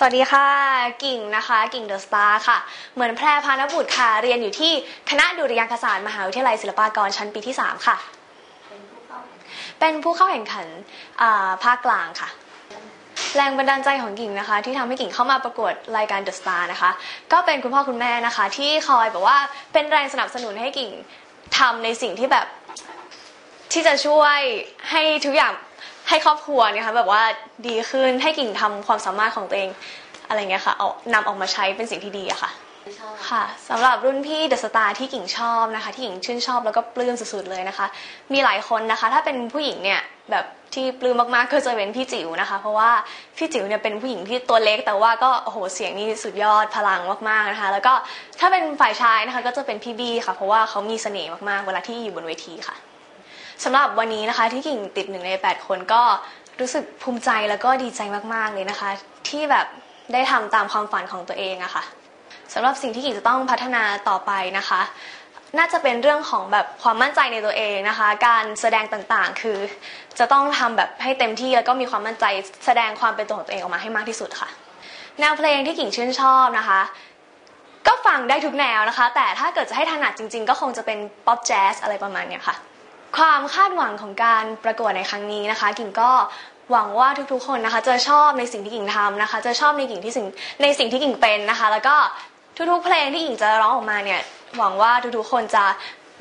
สวัสดีค่ะ กิ่งนะคะ กิ่งเดอะสตาร์ค่ะ เหมือนแพรพานบุตรค่ะ เรียนอยู่ที่คณะดุริยางคศาสตร์มหาวิทยาลัยศิลปากรชั้นปีที่ 3 ค่ะ เป็นผู้เข้าแข่งขันอ่าภาคกลางค่ะ แรงบันดาลใจของกิ่งนะคะ ที่ทำให้กิ่งเข้ามาประกวดรายการ The Star นะคะ ก็เป็นคุณพ่อคุณแม่นะคะ ที่คอยแบบว่าเป็นแรงสนับสนุนให้กิ่งทำในสิ่งที่แบบที่จะช่วยให้ทุกอย่าง ให้ครอบครัวเนี่ยค่ะแบบว่าดีขึ้นให้กิ่งทำความสามารถของตัวเองอะไรเงี้ยค่ะเอานำออกมาใช้เป็นสิ่งที่ดีอะค่ะค่ะสำหรับรุ่นพี่เดอะสตาร์ที่กิ่งชอบนะคะ ที่กิ่งชื่นชอบแล้วก็ปลื้มสุดๆเลยนะคะ มีหลายคนนะคะ ถ้าเป็นผู้หญิงเนี่ยแบบที่ปลื้มมากๆก็จะเป็นพี่จิ๋วนะคะ เพราะว่าพี่จิ๋วเนี่ยเป็นผู้หญิงที่ตัวเล็กแต่ว่าก็โอ้โหเสียงนี่สุดยอดพลังมากๆนะคะ แล้วก็ถ้าเป็นฝ่ายชายนะคะก็จะเป็นพี่บี้ค่ะ เพราะว่าเขามีเสน่ห์มากๆเวลาที่อยู่บนเวทีค่ะ สำหรับวันนี้นะคะที่กิ่งติดหนึ่งใน 8 คนก็รู้สึกภูมิใจแล้วก็ดีใจมากๆเลยนะคะ ที่แบบได้ทำตามความฝันของตัวเองอะค่ะสำหรับสิ่งที่กิ่งจะต้องพัฒนาต่อไปนะคะ น่าจะเป็นเรื่องของแบบความมั่นใจในตัวเองนะคะ การแสดงต่างๆ คือ จะต้องทำแบบให้เต็มที่แล้วก็มีความมั่นใจแสดงความเป็นตัวของตัวเองออกมาให้มากที่สุดค่ะ แนวเพลงที่กิ่งชื่นชอบนะคะก็ฟังได้ทุกแนวนะคะ แต่ถ้าเกิดจะให้ถนัดจริง ๆ ก็คงจะเป็นป๊อปแจ๊สอะไรประมาณเนี้ยค่ะ ความคาดหวังของการประกวดในครั้งนี้นะคะ กิ่งก็หวังว่าทุกๆ คนนะคะ จะชอบในสิ่งที่กิ่งทำนะคะ จะชอบในกิ่งที่สิ่งในสิ่งที่กิ่งเป็นนะคะ แล้วก็ทุกๆ เพลงที่กิ่งจะร้องออกมาเนี่ยหวังว่าทุกๆ คนจะ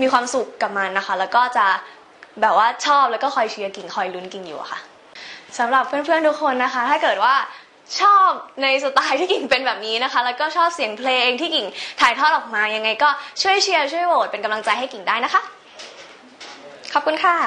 มีความสุขกับมันนะคะ แล้วก็จะแบบว่าชอบแล้วก็คอยเชียร์กิ่งคอยลุ้นกิ่งอยู่ะค่ะสำหรับเพื่อนๆทุกคนนะคะ ถ้าเกิดว่าชอบในสไตล์ที่กิ่งเป็นแบบนี้นะคะ แล้วก็ชอบเสียงเพลงที่กิ่งถ่ายทอดออกมายังไงก็ช่วยเชียร์ช่วยโหวตเป็นกำลังใจให้กิ่งได้นะคะ ขอบคุณค่ะ